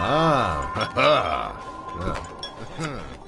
아, 하하.